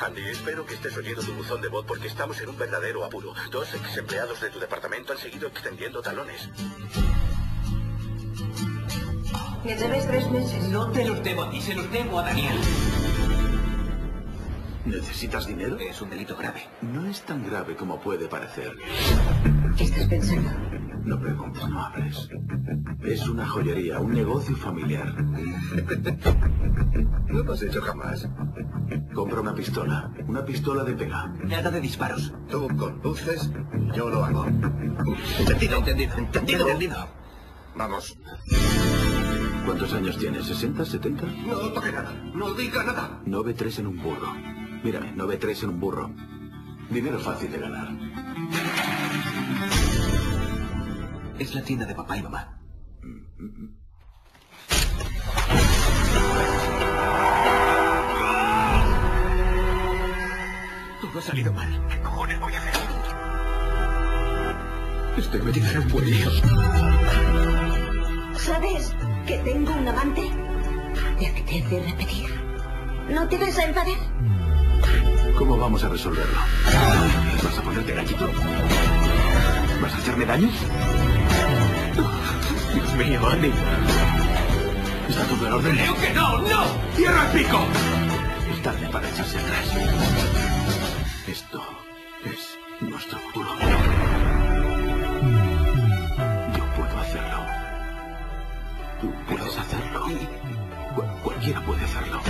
Andy, espero que estés oyendo tu buzón de voz porque estamos en un verdadero apuro. Dos ex empleados de tu departamento han seguido extendiendo talones. Me debes tres meses. No te los debo a ti, se los debo a Daniel. ¿Necesitas dinero? Es un delito grave. No es tan grave como puede parecer. ¿Qué estás pensando? No preguntes, no hables. Es una joyería, un negocio familiar. No lo has hecho jamás. Compra una pistola. Una pistola de pega. Nada de disparos. Tú conduces, yo lo hago. Entendido, entendido, entendido, entendido. Vamos. ¿Cuántos años tienes? ¿60, 70? No toque nada. No diga nada. No ve tres en un burro. Mírame, no ve tres en un burro. Dinero fácil de ganar. Es la tienda de papá y mamá. Todo ha salido mal. ¿Qué cojones voy a hacer? Estoy metida en un buen lío. ¿Sabes que tengo un amante? Te apetece repetir. ¿No te vas a enfadar? ¿Cómo vamos a resolverlo? ¿Vas a ponerte gallito? ¿Vas a hacerme daño? Dios mío, Andy. ¿Está todo en orden? ¡Creo que no! ¡No! ¡Cierra el pico! Es tarde para echarse atrás. Esto es nuestro futuro. Yo puedo hacerlo. Tú puedes hacerlo. Cualquiera puede hacerlo.